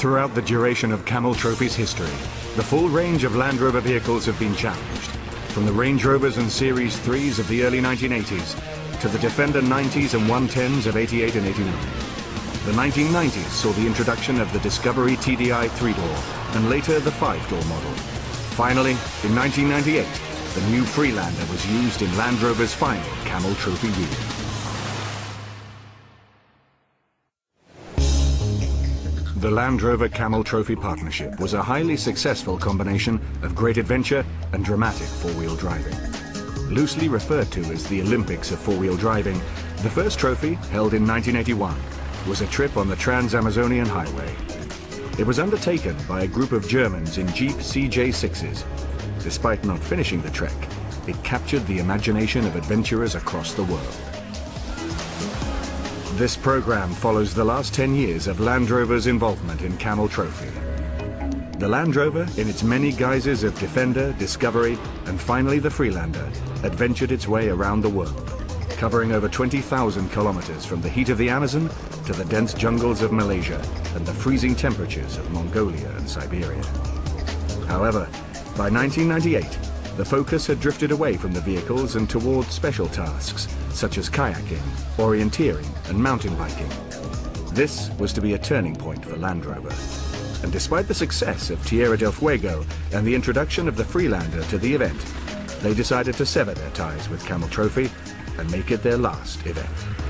Throughout the duration of Camel Trophy's history, the full range of Land Rover vehicles have been challenged. From the Range Rovers and Series 3s of the early 1980s to the Defender 90s and 110s of 88 and 89. The 1990s saw the introduction of the Discovery TDI 3-door and later the 5-door model. Finally, in 1998, the new Freelander was used in Land Rover's final Camel Trophy year. The Land Rover Camel Trophy partnership was a highly successful combination of great adventure and dramatic four-wheel driving. Loosely referred to as the Olympics of four-wheel driving, the first trophy, held in 1981, was a trip on the Trans-Amazonian Highway. It was undertaken by a group of Germans in Jeep CJ6s. Despite not finishing the trek, it captured the imagination of adventurers across the world. This program follows the last 10 years of Land Rover's involvement in Camel Trophy. The Land Rover, in its many guises of Defender, Discovery, and finally the Freelander, adventured its way around the world, covering over 20,000 kilometers from the heat of the Amazon to the dense jungles of Malaysia and the freezing temperatures of Mongolia and Siberia. However, by 1998, the focus had drifted away from the vehicles and towards special tasks, such as kayaking, orienteering and mountain biking. This was to be a turning point for Land Rover. And despite the success of Tierra del Fuego and the introduction of the Freelander to the event, they decided to sever their ties with Camel Trophy and make it their last event.